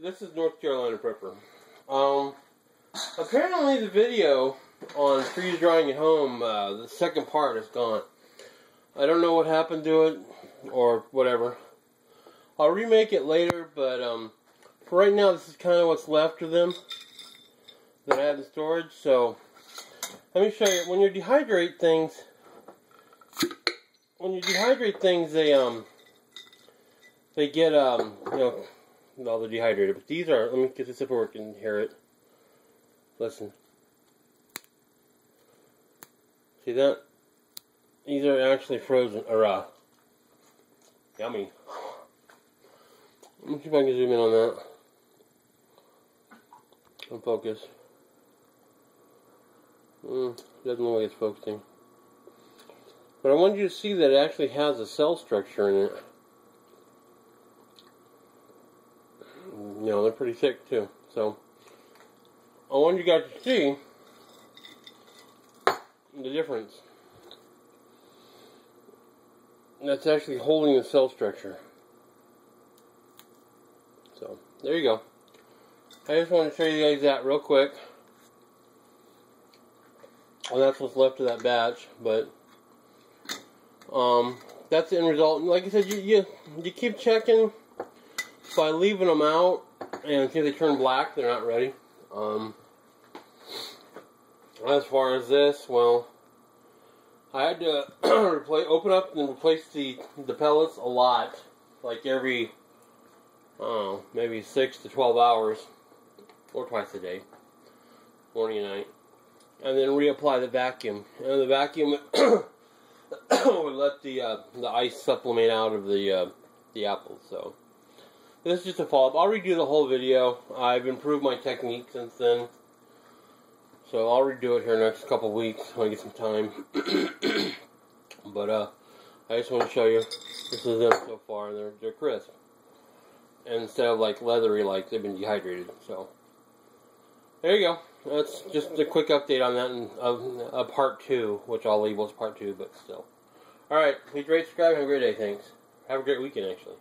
this is North Carolina Prepper. Um, apparently the video on freeze drying at home, uh, the second part is gone. I don't know what happened to it or whatever. I'll remake it later, but um, for right now, this is kind of what's left of them that I have in storage. So let me show you. When you dehydrate things, when you dehydrate things, they um they get um you know well they're dehydrated. But these are. Let me get this up where we can hear it. Listen. See that? These are actually frozen or uh, yummy. Let me see if I can zoom in on that. And focus. Mm, doesn't look like it's focusing. But I want you to see that it actually has a cell structure in it. You know, they're pretty thick too. So, I want you guys to see the difference. That's actually holding the cell structure. So, there you go. I just want to show you guys that real quick. Well, that's what's left of that batch, but um, that's the end result. Like I said, you, you you keep checking by leaving them out, and they turn black, they're not ready. Um, as far as this, well, I had to replace, open up and replace the the pellets a lot, like every, oh, maybe six to twelve hours, or twice a day, morning and night, and then reapply the vacuum. And the vacuum would let the uh, the ice sublimate out of the uh, the apples. So this is just a follow up. I'll redo the whole video. I've improved my technique since then. So I'll redo it here next couple weeks when I get some time. but uh, I just want to show you this is them so far, they're they're crisp. And instead of like leathery, like they've been dehydrated. So there you go. That's just a quick update on that, and uh, part two, which I'll label as part two, but still. All right, please rate, subscribe, have a great day. Thanks. Have a great weekend, actually.